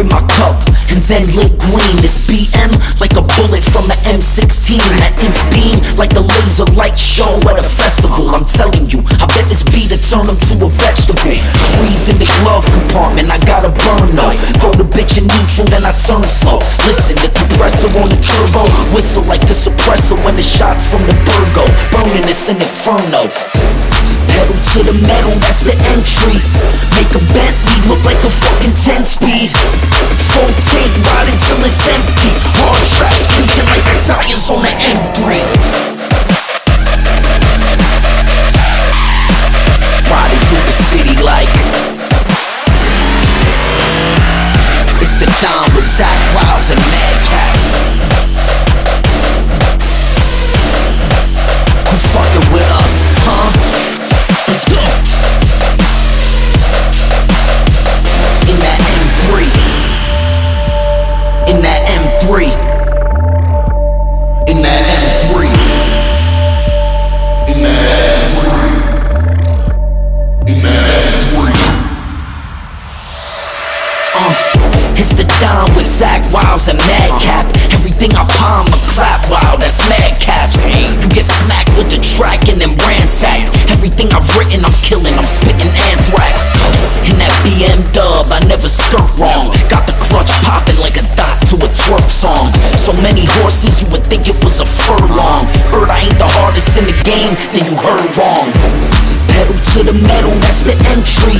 in my cup and then lit green. This BM like a bullet from the M16. That inch beam like the laser light show at a festival. I'm telling you, I bet this beat will turn him to a vegetable. Freeze in the glove compartment, I gotta burn though. Throw the bitch in neutral, then I turn slow. Listen, the compressor on the turbo, whistle like the suppressor when the shots from the Burgo go. Burning this in inferno. Pedal to the metal, that's the entry. Make a Bentley look like a fucking 10 speed. Full tank, ride until it's empty. Hard tracks, screeching like the tires on the M3. Riding through the city like It's the Don with Zac Wiles and Madcap In that M3 In that M3 In that M3 In that M3 Uh, it's the Don with Zac Wiles and Madcap. Everything I palm a clap, wow, that's Madcaps. You get smacked with the track and then ransacked. Everything I've written, I'm killing, I'm spitting anthrax. In that BM dub, I never skirt wrong. Got the clutch song. So many horses, you would think it was a furlong. Heard I ain't the hardest in the game, then you heard wrong. Pedal to the metal, that's the entry.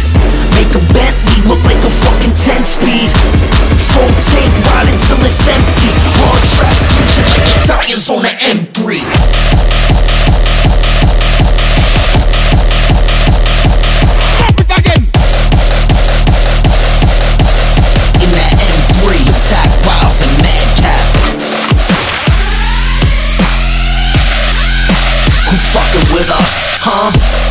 Make a Bentley look like a fucking 10 speed. Full tank, ride until it's empty. Hard traps, like the tires on the M3 with us, huh?